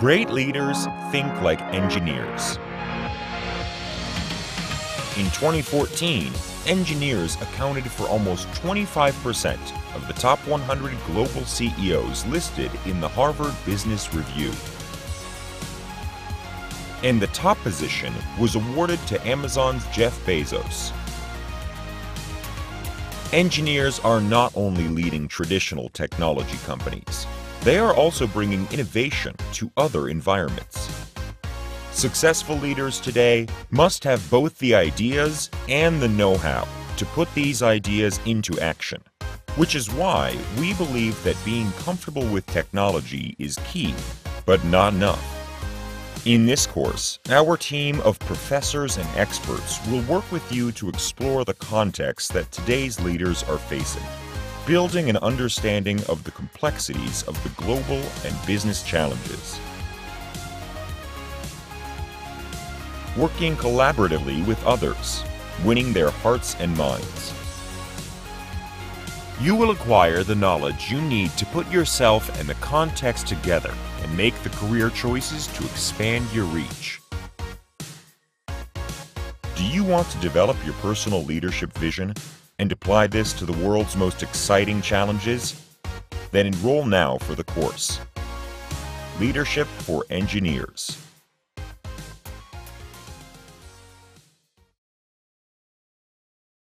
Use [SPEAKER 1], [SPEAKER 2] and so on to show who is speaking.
[SPEAKER 1] Great leaders think like engineers. In 2014, engineers accounted for almost 25% of the top 100 global CEOs listed in the Harvard Business Review. And the top position was awarded to Amazon's Jeff Bezos. Engineers are not only leading traditional technology companies, they are also bringing innovation to other environments. Successful leaders today must have both the ideas and the know how to put these ideas into action, which is why we believe that being comfortable with technology is key, but not enough. In this course, our team of professors and experts will work with you to explore the context that today's leaders are facing building an understanding of the complexities of the global and business challenges. Working collaboratively with others, winning their hearts and minds. You will acquire the knowledge you need to put yourself and the context together and make the career choices to expand your reach. Do you want to develop your personal leadership vision and apply this to the world's most exciting challenges? Then enroll now for the course Leadership for Engineers.